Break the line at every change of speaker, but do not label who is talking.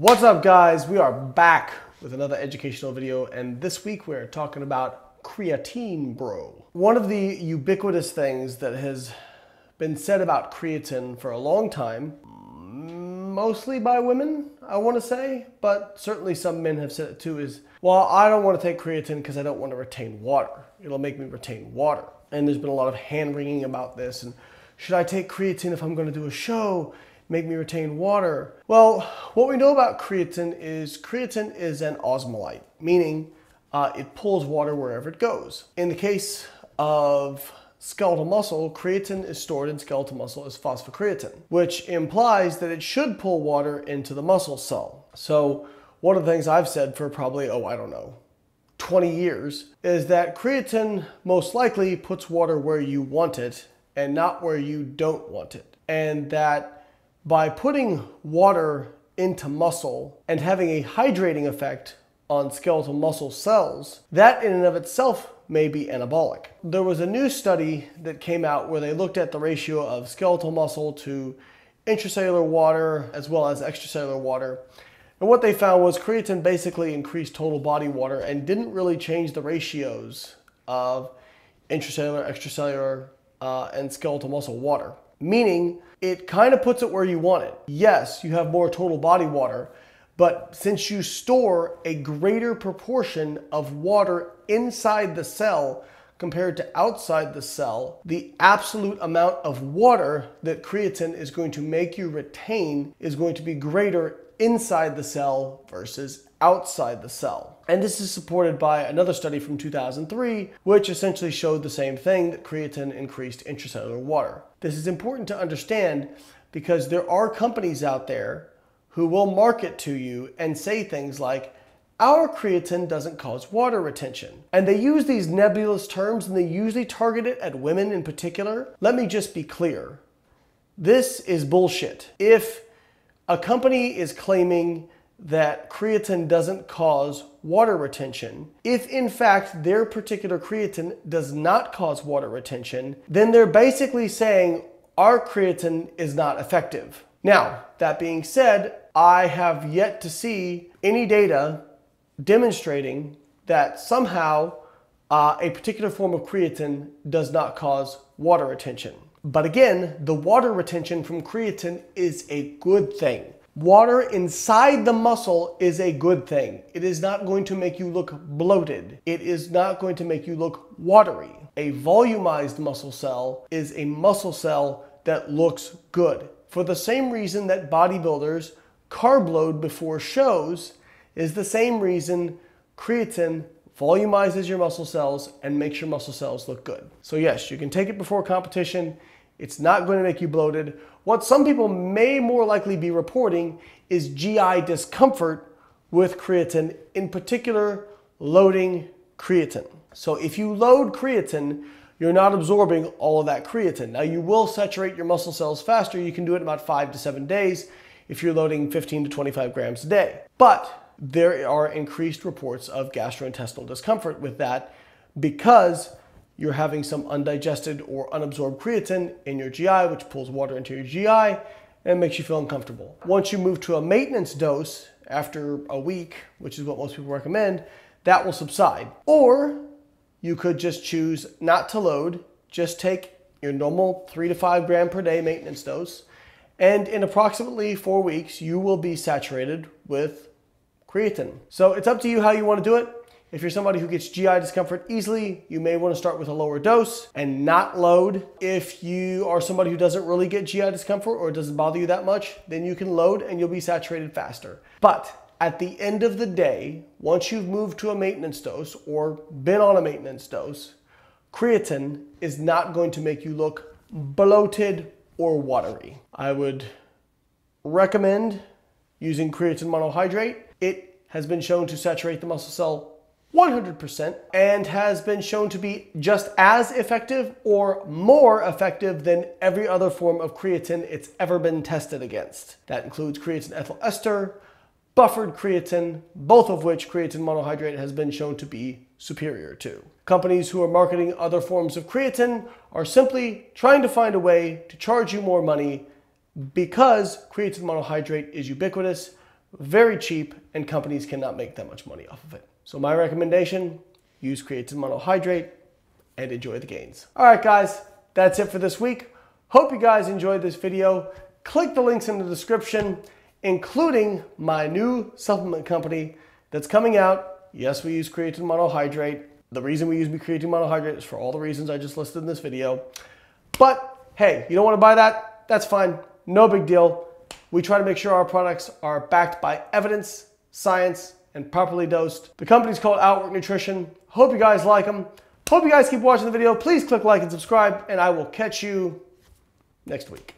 What's up guys? We are back with another educational video and this week we're talking about creatine bro. One of the ubiquitous things that has been said about creatine for a long time, mostly by women, I want to say, but certainly some men have said it too, is, well, I don't want to take creatine because I don't want to retain water. It'll make me retain water. And there's been a lot of hand wringing about this and should I take creatine if I'm going to do a show? Make me retain water? Well, what we know about creatine is creatine is an osmolyte, meaning uh, it pulls water wherever it goes. In the case of skeletal muscle, creatine is stored in skeletal muscle as phosphocreatine, which implies that it should pull water into the muscle cell. So one of the things I've said for probably, oh, I don't know, 20 years is that creatine most likely puts water where you want it and not where you don't want it. And that by putting water into muscle and having a hydrating effect on skeletal muscle cells, that in and of itself may be anabolic. There was a new study that came out where they looked at the ratio of skeletal muscle to intracellular water as well as extracellular water. And what they found was creatine basically increased total body water and didn't really change the ratios of intracellular, extracellular, uh, and skeletal muscle water meaning it kind of puts it where you want it. Yes, you have more total body water, but since you store a greater proportion of water inside the cell compared to outside the cell, the absolute amount of water that creatine is going to make you retain is going to be greater inside the cell versus outside the cell. And this is supported by another study from 2003, which essentially showed the same thing that creatine increased intracellular water. This is important to understand because there are companies out there who will market to you and say things like, our creatine doesn't cause water retention. And they use these nebulous terms and they usually target it at women in particular. Let me just be clear. This is bullshit. If a company is claiming that creatine doesn't cause water retention. If in fact their particular creatine does not cause water retention, then they're basically saying our creatine is not effective. Now, that being said, I have yet to see any data demonstrating that somehow uh, a particular form of creatine does not cause water retention. But again, the water retention from creatine is a good thing. Water inside the muscle is a good thing. It is not going to make you look bloated. It is not going to make you look watery. A volumized muscle cell is a muscle cell that looks good. For the same reason that bodybuilders carb load before shows is the same reason creatine volumizes your muscle cells and makes your muscle cells look good. So yes, you can take it before competition. It's not going to make you bloated. What some people may more likely be reporting is GI discomfort with creatine, in particular, loading creatine. So if you load creatine, you're not absorbing all of that creatine. Now you will saturate your muscle cells faster. You can do it in about five to seven days if you're loading 15 to 25 grams a day. But there are increased reports of gastrointestinal discomfort with that because you're having some undigested or unabsorbed creatine in your GI, which pulls water into your GI and makes you feel uncomfortable. Once you move to a maintenance dose after a week, which is what most people recommend, that will subside. Or you could just choose not to load, just take your normal three to five gram per day maintenance dose, and in approximately four weeks, you will be saturated with creatine. So it's up to you how you want to do it. If you're somebody who gets GI discomfort easily, you may want to start with a lower dose and not load. If you are somebody who doesn't really get GI discomfort or it doesn't bother you that much, then you can load and you'll be saturated faster. But at the end of the day, once you've moved to a maintenance dose or been on a maintenance dose, creatine is not going to make you look bloated or watery. I would recommend using creatine monohydrate. It has been shown to saturate the muscle cell 100% and has been shown to be just as effective or more effective than every other form of creatine it's ever been tested against. That includes creatine ethyl ester, buffered creatine, both of which creatine monohydrate has been shown to be superior to. Companies who are marketing other forms of creatine are simply trying to find a way to charge you more money because creatine monohydrate is ubiquitous very cheap, and companies cannot make that much money off of it. So my recommendation, use creatine monohydrate and enjoy the gains. All right, guys, that's it for this week. Hope you guys enjoyed this video. Click the links in the description, including my new supplement company that's coming out. Yes, we use creatine monohydrate. The reason we use creatine monohydrate is for all the reasons I just listed in this video. But hey, you don't want to buy that? That's fine. No big deal. We try to make sure our products are backed by evidence, science, and properly dosed. The company's called Outwork Nutrition. Hope you guys like them. Hope you guys keep watching the video. Please click like and subscribe, and I will catch you next week.